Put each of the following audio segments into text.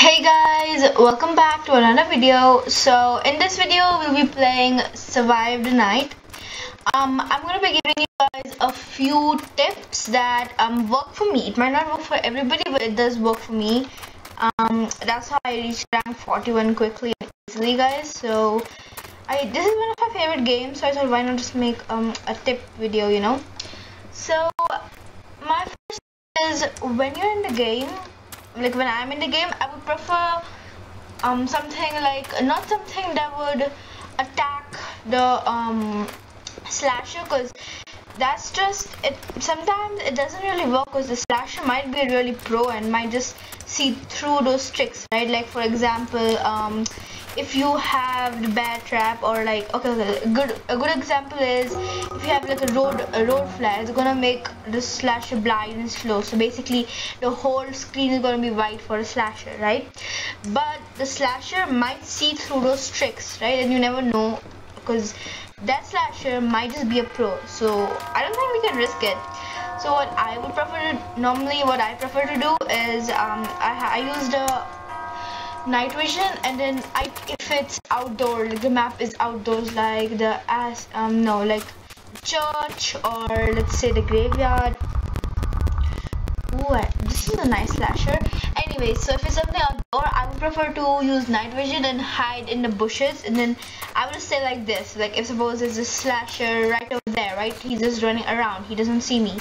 Hey guys, welcome back to another video. So in this video, we'll be playing Survive the Night. Um, I'm gonna be giving you guys a few tips that um work for me. It might not work for everybody, but it does work for me. Um, that's how I reached rank 41 quickly and easily, guys. So I this is one of my favorite games, so I thought why not just make um a tip video, you know. So my first is when you're in the game like when I'm in the game I would prefer um something like not something that would attack the um slasher because that's just it sometimes it doesn't really work because the slasher might be really pro and might just see through those tricks right? Like for example um if you have the bear trap or like okay, okay good a good example is if you have like a road a road flare it's gonna make the slasher blind and slow. So basically the whole screen is gonna be white for a slasher right? But the slasher might see through those tricks right? And you never know because that slasher might just be a pro. So I don't think we can risk it. So what I would prefer to normally what I prefer to do is um, I, I used a night vision and then I if it's outdoor like the map is outdoors like the as um no like church or let's say the graveyard. Ooh, this is a nice slasher. Anyway so if it's something outdoor I would prefer to use night vision and hide in the bushes and then I would say like this like if suppose there's a slasher right over there right? He's just running around. He doesn't see me.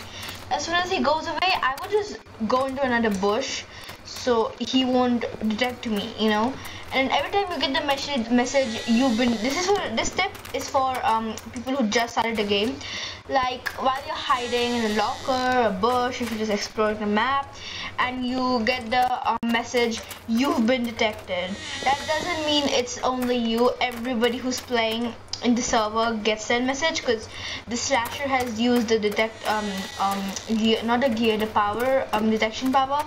As soon as he goes away I would just go into another bush so he won't detect me you know? And every time you get the message message you've been this is for this tip is for um people who just started the game. Like while you're hiding in a locker a bush if you're just exploring the map and you get the um, message you've been detected. That doesn't mean it's only you. Everybody who's playing in the server gets that message because the slasher has used the detect um um gear not the gear the power um detection power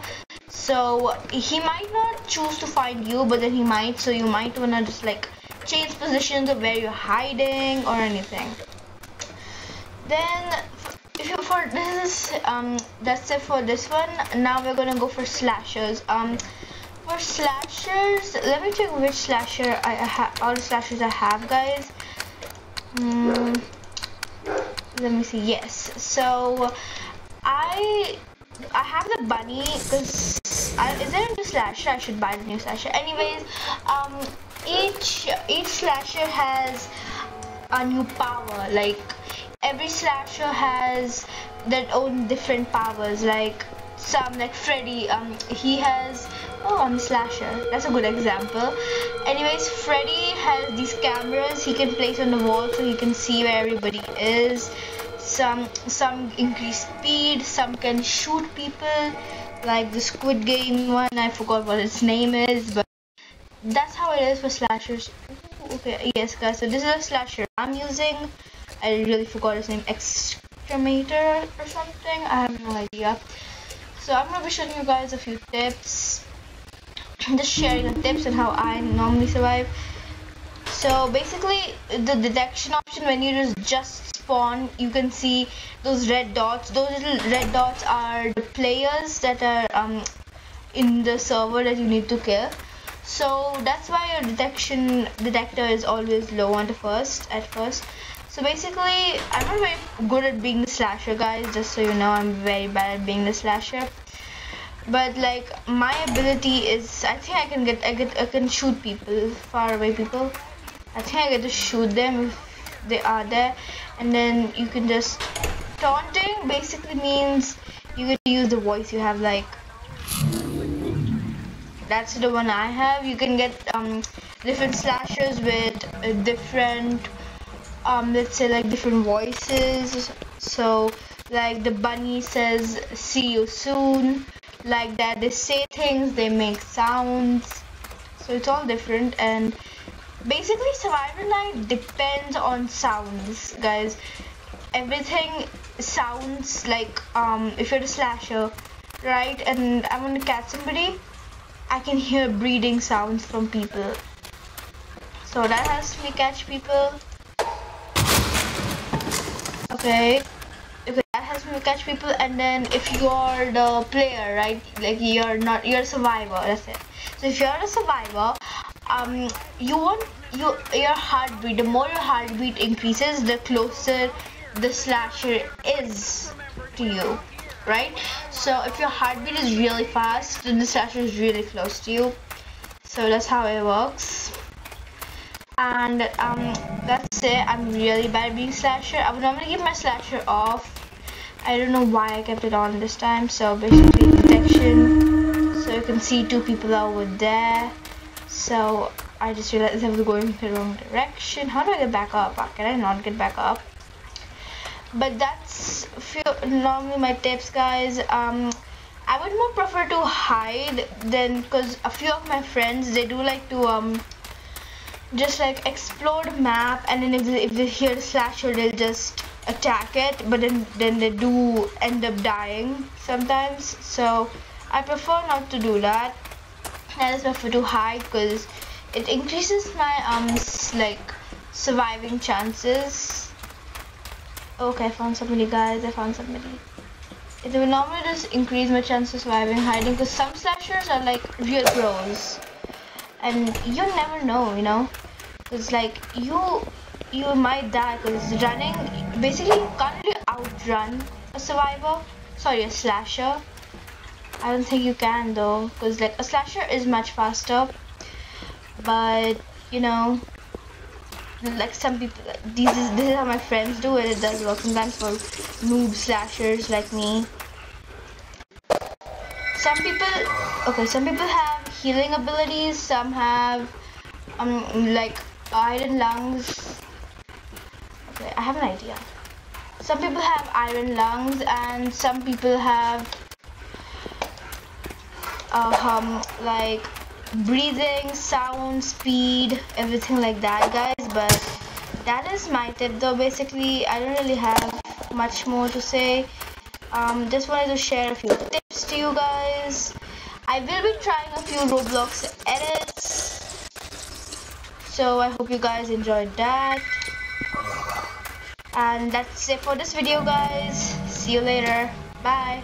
so he might not choose to find you but then he might so you might wanna just like change positions of where you're hiding or anything. Then if you for this is um that's it for this one. Now we're gonna go for slashers. Um for slashers let me check which slasher I have all the slashers I have guys. Mm, let me see. Yes. So I I have the bunny because is there a new slasher? I should buy the new slasher. Anyways, um, each each slasher has a new power. Like every slasher has their own different powers. Like some like Freddy, um, he has oh I'm a slasher. That's a good example. Anyways, Freddy has these cameras he can place on the wall so he can see where everybody is some some increase speed some can shoot people like the squid game one i forgot what its name is but that's how it is for slashers. Okay yes guys so this is a slasher i'm using. I really forgot his name exterminator or something i have no idea. So i'm gonna be showing you guys a few tips. Just sharing the tips and how i normally survive. So basically the detection option when you just spawn you can see those red dots. Those little red dots are the players that are um, in the server that you need to kill. So that's why your detection detector is always low on the first at first. So basically I'm not very good at being the slasher guys just so you know I'm very bad at being the slasher. But like my ability is I think I can get I get I can shoot people far away people. I think I get to shoot them if they are there and then you can just taunting basically means you to use the voice you have like that's the one I have. You can get um, different slashes with uh, different um, let's say like different voices. So like the bunny says see you soon. Like that they say things they make sounds. So it's all different. And basically survival night depends on sounds guys. Everything sounds like um if you're a slasher right? And i want to catch somebody i can hear breathing sounds from people. So that helps me catch people. Okay. Okay that helps me catch people. And then if you're the player right? Like you're not you're a survivor that's it. So if you're a survivor um you want you your heartbeat the more your heartbeat increases the closer the slasher is to you right? So if your heartbeat is really fast then the slasher is really close to you. So that's how it works. And um that's it. I'm really bad at being slasher. I would normally keep my slasher off. I don't know why i kept it on this time. So basically detection. So you can see two people over there so i just realized i was going in the wrong direction. How do i get back up? Can i not get back up? But that's few normally my tips guys. Um I would more prefer to hide than because a few of my friends they do like to um just like explore the map and then if they, if they hear the slasher they'll just attack it but then then they do end up dying sometimes. So I prefer not to do that I just prefer to hide because it increases my um like surviving chances Okay, I found somebody, guys. I found somebody. It will normally just increase my chances of surviving hiding because some slashers are like real pros. And you never know, you know? Because like you you might die because running basically you can't really outrun a survivor. Sorry, a slasher. I don't think you can though because like a slasher is much faster. But you know like some people these is this is how my friends do it it does work. Sometimes for noob slashers like me. Some people okay some people have healing abilities some have um like iron lungs. Okay i have an idea. Some people have iron lungs and some people have um like breathing sound speed everything like that guys. But that is my tip though. Basically i don't really have much more to say. Um, just wanted to share a few tips to you guys. I will be trying a few roblox edits. So i hope you guys enjoyed that. And that's it for this video guys. See you later. Bye